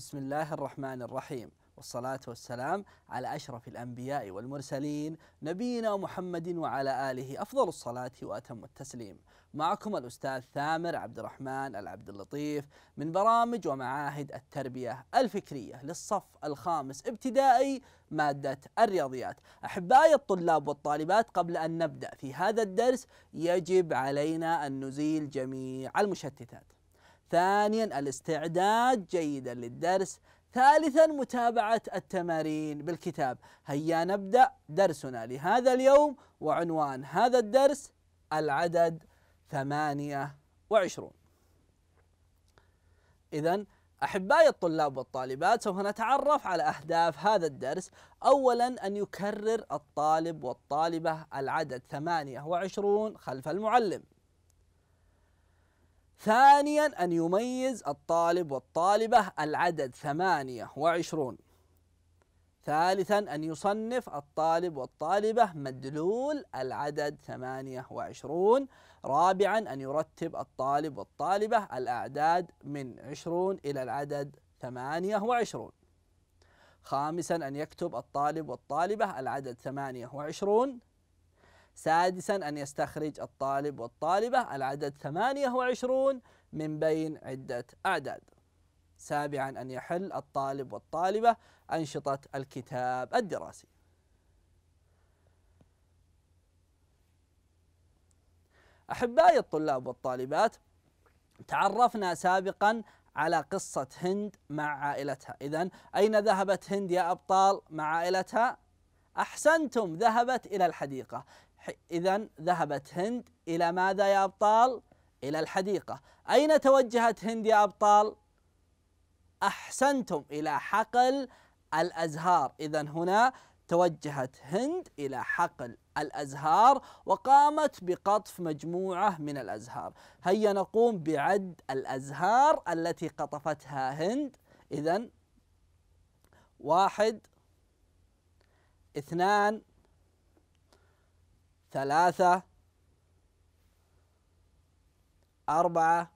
بسم الله الرحمن الرحيم. والصلاة والسلام على أشرف الأنبياء والمرسلين نبينا محمد وعلى آله أفضل الصلاة وأتم التسليم. معكم الأستاذ ثامر عبد الرحمن العبد اللطيف من برامج ومعاهد التربية الفكرية للصف الخامس ابتدائي مادة الرياضيات. أحبائي الطلاب والطالبات قبل أن نبدأ في هذا الدرس يجب علينا أن نزيل جميع المشتتات. ثانيا الاستعداد جيدا للدرس. ثالثا متابعة التمارين بالكتاب. هيا نبدأ درسنا لهذا اليوم وعنوان هذا الدرس العدد ثمانية وعشرون. إذا أحبائي الطلاب والطالبات سوف نتعرف على أهداف هذا الدرس. أولا أن يكرر الطالب والطالبة العدد ثمانية وعشرون خلف المعلم. ثانيا أن يميز الطالب والطالبة العدد ثمانية وعشرون. ثالثا أن يصنف الطالب والطالبة مدلول العدد ثمانية وعشرون. رابعا أن يرتب الطالب والطالبة الأعداد من عشرون إلى العدد ثمانية وعشرون. خامسا أن يكتب الطالب والطالبة العدد ثمانية وعشرون. سادسا أن يستخرج الطالب والطالبة العدد ثمانية وعشرون من بين عدة أعداد. سابعا أن يحل الطالب والطالبة أنشطة الكتاب الدراسي. أحبائي الطلاب والطالبات تعرفنا سابقا على قصة هند مع عائلتها. إذا أين ذهبت هند يا أبطال مع عائلتها؟ أحسنتم ذهبت إلى الحديقة. إذا ذهبت هند إلى ماذا يا أبطال؟ إلى الحديقة. أين توجهت هند يا أبطال؟ أحسنتم إلى حقل الأزهار. إذا هنا توجهت هند إلى حقل الأزهار وقامت بقطف مجموعة من الأزهار. هيا نقوم بعد الأزهار التي قطفتها هند. إذا واحد اثنان ثلاثة أربعة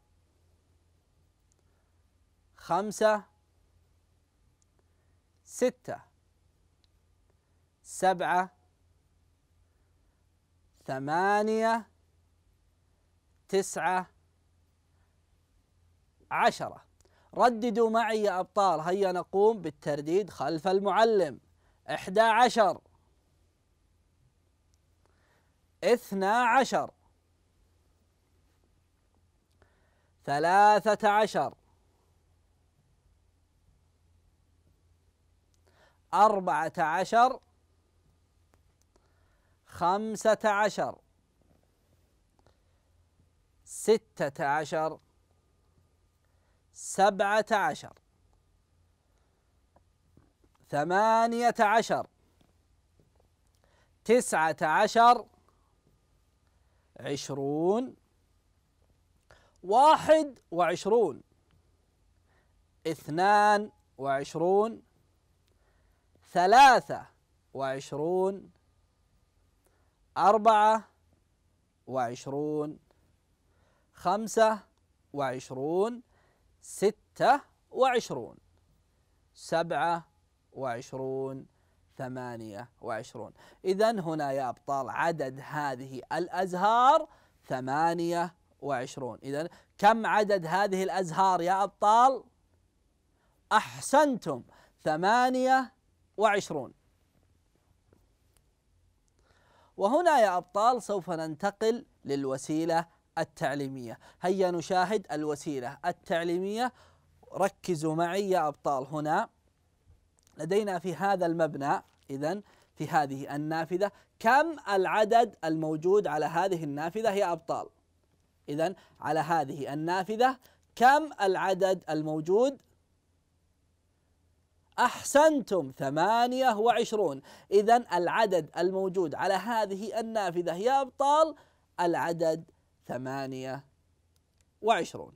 خمسة ستة سبعة ثمانية تسعة عشرة. رددوا معي يا أبطال هيا نقوم بالترديد خلف المعلم. إحدى عشر. اثنا عشر. ثلاثة عشر. أربعة عشر. خمسة عشر. ستة عشر. سبعة عشر. ثمانية عشر. تسعة عشر. عشرون واحد وعشرون اثنان وعشرون ثلاثة وعشرون أربعة وعشرون خمسة وعشرون ستة وعشرون سبعة وعشرون ثمانية وعشرون. إذا هنا يا أبطال عدد هذه الأزهار ثمانية وعشرون. إذا كم عدد هذه الأزهار يا أبطال؟ أحسنتم. ثمانية وعشرون. وهنا يا أبطال سوف ننتقل للوسيلة التعليمية. هيا نشاهد الوسيلة التعليمية. ركزوا معي يا أبطال. هنا لدينا في هذا المبنى إذا في هذه النافذة كم العدد الموجود على هذه النافذة يا أبطال؟ إذا على هذه النافذة كم العدد الموجود؟ أحسنتم ثمانية وعشرون. إذا العدد الموجود على هذه النافذة يا أبطال العدد ثمانية وعشرون.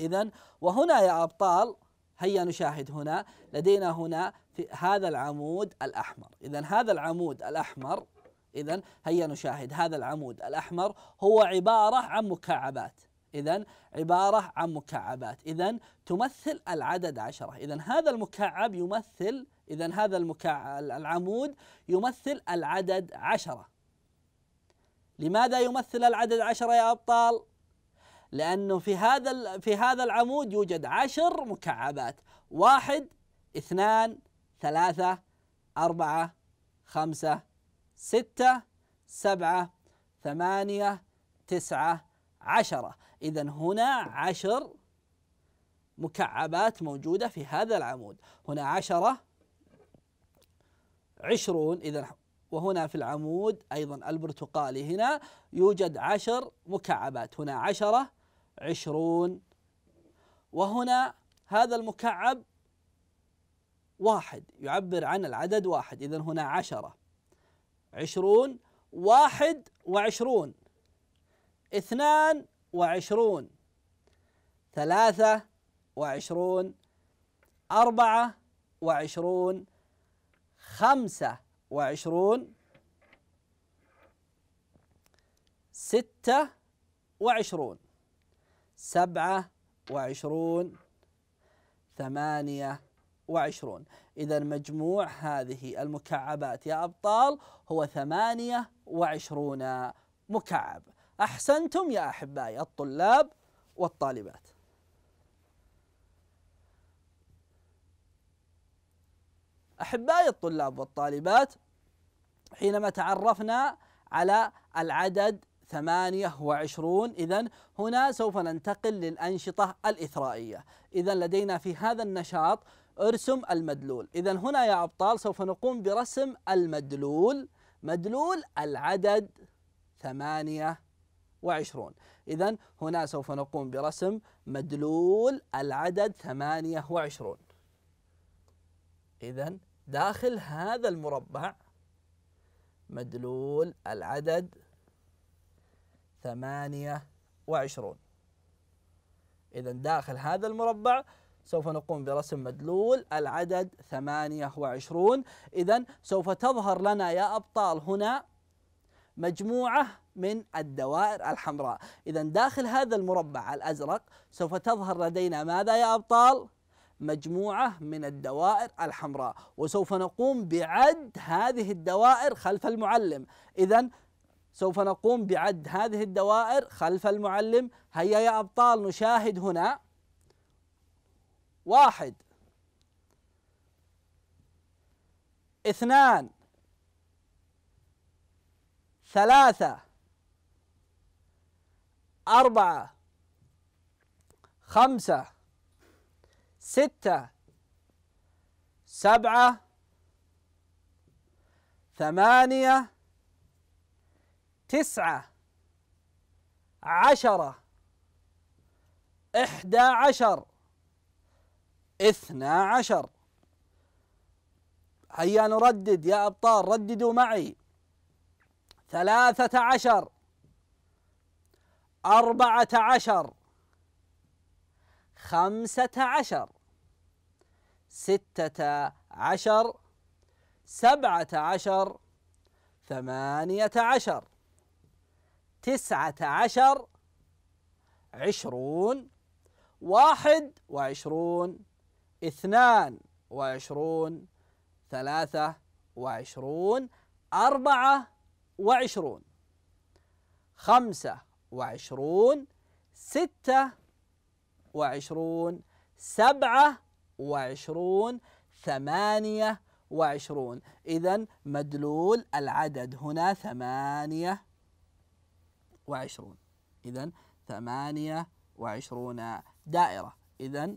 إذا وهنا يا أبطال هيا نشاهد هنا لدينا هنا في هذا العمود الأحمر. إذا هذا العمود الأحمر إذا هيا نشاهد هذا العمود الأحمر هو عبارة عن مكعبات. إذا عبارة عن مكعبات. إذا تمثل العدد عشرة. إذا هذا المكعب يمثل إذا هذا المكعب العمود يمثل العدد عشرة. لماذا يمثل العدد عشرة يا أبطال؟ لأنه في هذا في هذا العمود يوجد عشر مكعبات. واحد اثنان ثلاثة أربعة خمسة ستة سبعة ثمانية تسعة عشرة. إذا هنا عشر مكعبات موجودة في هذا العمود. هنا عشرة عشرون. إذا وهنا في العمود أيضا البرتقالي هنا يوجد عشر مكعبات. هنا عشرة عشرون. وهنا هذا المكعب واحد يعبر عن العدد واحد. إذا هنا عشرة. عشرون واحد وعشرون. اثنان وعشرون. ثلاثة وعشرون. أربعة وعشرون. خمسة وعشرون. ستة وعشرون. سبعة وعشرون ثمانية وعشرون. إذا مجموع هذه المكعبات يا أبطال هو ثمانية وعشرون مكعب. أحسنتم يا أحبائي الطلاب والطالبات. أحبائي الطلاب والطالبات حينما تعرفنا على العدد ثمانية وعشرون. إذا هنا سوف ننتقل للأنشطة الإثرائية. إذا لدينا في هذا النشاط أرسم المدلول. إذا هنا يا أبطال سوف نقوم برسم المدلول. مدلول العدد ثمانية وعشرون. إذا هنا سوف نقوم برسم مدلول العدد ثمانية وعشرون. إذا داخل هذا المربع مدلول العدد ثمانية وعشرون. إذا داخل هذا المربع سوف نقوم برسم مدلول العدد ثمانية وعشرون. إذا سوف تظهر لنا يا أبطال هنا مجموعة من الدوائر الحمراء. إذا داخل هذا المربع الأزرق سوف تظهر لدينا ماذا يا أبطال؟ مجموعة من الدوائر الحمراء. وسوف نقوم بعد هذه الدوائر خلف المعلم. إذا سوف نقوم بعد هذه الدوائر خلف المعلم. هيا يا أبطال نشاهد هنا. واحد. اثنان. ثلاثة. أربعة. خمسة. ستة. سبعة. ثمانية. تسعة عشرة إحدى عشر اثنا عشر. هيا نردد يا أبطال رددوا معي. ثلاثة عشر أربعة عشر خمسة عشر ستة عشر سبعة عشر ثمانية عشر. تسعة عشر عشرون واحد وعشرون اثنان وعشرون ثلاثة وعشرون أربعة وعشرون خمسة وعشرون ستة وعشرون سبعة وعشرون ثمانية وعشرون. إذا مدلول العدد هنا ثمانية وعشرون. إذا ثمانية وعشرون دائرة. إذا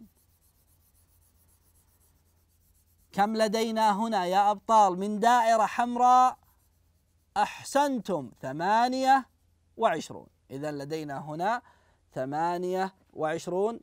كم لدينا هنا يا أبطال من دائرة حمراء؟ أحسنتم. ثمانية وعشرون. إذا لدينا هنا ثمانية وعشرون.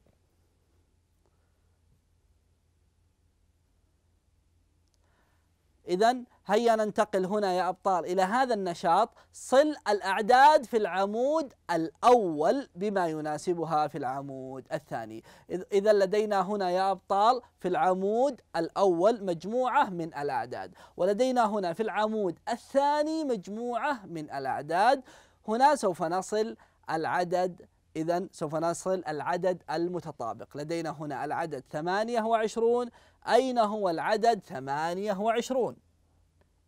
إذا هيا ننتقل هنا يا أبطال إلى هذا النشاط. صل الأعداد في العمود الأول بما يناسبها في العمود الثاني. إذا لدينا هنا يا أبطال في العمود الأول مجموعة من الأعداد. ولدينا هنا في العمود الثاني مجموعة من الأعداد. هنا سوف نصل العدد إذا سوف نصل العدد المتطابق. لدينا هنا العدد ثمانية وعشرون أين هو العدد ثمانية وعشرون؟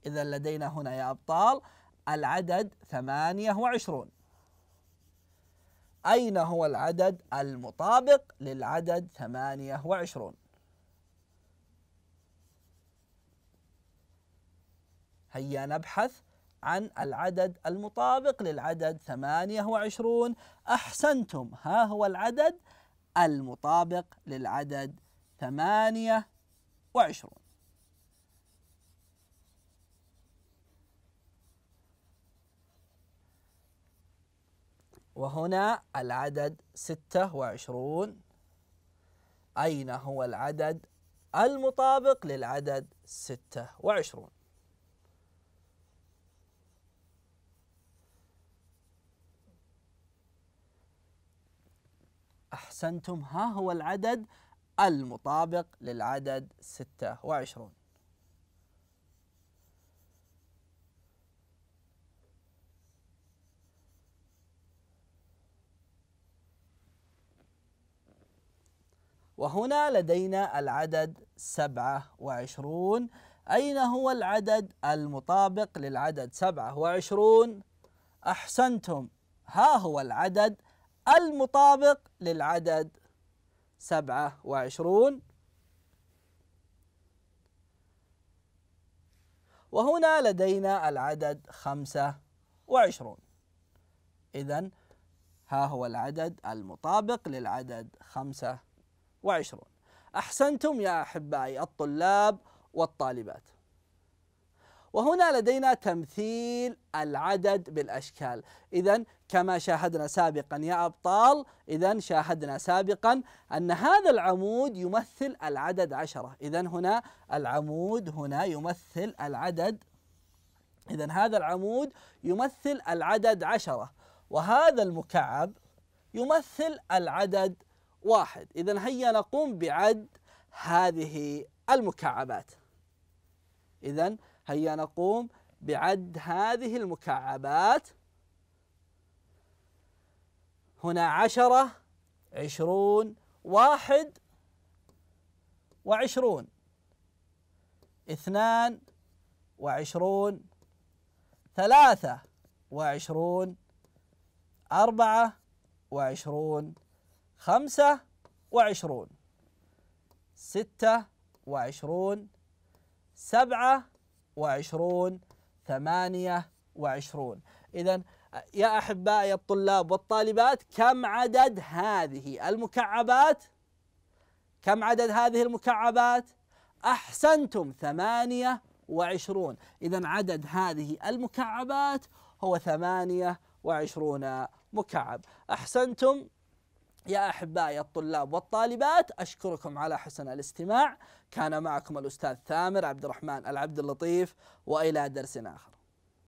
إذا لدينا هنا يا أبطال العدد 28 أين هو العدد المطابق للعدد 28 هيا نبحث عن العدد المطابق للعدد 28 أحسنتم ها هو العدد المطابق للعدد 28 وهنا العدد 26 أين هو العدد المطابق للعدد 26 أحسنتم ها هو العدد المطابق للعدد 26 وهنا لدينا العدد سبعة وعشرون. أين هو العدد المطابق للعدد سبعة وعشرون؟ أحسنتم. ها هو العدد المطابق للعدد سبعة وعشرون. وهنا لدينا العدد خمسة وعشرون. إذا ها هو العدد المطابق للعدد خمسة وعشرون. أحسنتم يا أحبائي الطلاب والطالبات. وهنا لدينا تمثيل العدد بالأشكال. إذا كما شاهدنا سابقا يا أبطال إذا شاهدنا سابقا أن هذا العمود يمثل العدد عشرة. إذا هنا العمود هنا يمثل العدد إذا هذا العمود يمثل العدد عشرة. وهذا المكعب يمثل العدد واحد. إذا هيا نقوم بعد هذه المكعبات. إذا هيا نقوم بعد هذه المكعبات. هنا عشرة عشرون واحد وعشرون. اثنان وعشرون ثلاثة وعشرون أربعة وعشرون خمسة وعشرون. ستة وعشرون. سبعة وعشرون. ثمانية وعشرون. إذا يا أحبائي الطلاب والطالبات كم عدد هذه المكعبات؟ كم عدد هذه المكعبات؟ أحسنتم. ثمانية وعشرون. إذا عدد هذه المكعبات هو ثمانية وعشرون مكعب. أحسنتم؟ يا أحبائي الطلاب والطالبات أشكركم على حسن الاستماع. كان معكم الأستاذ ثامر عبد الرحمن العبد اللطيف وإلى درس آخر.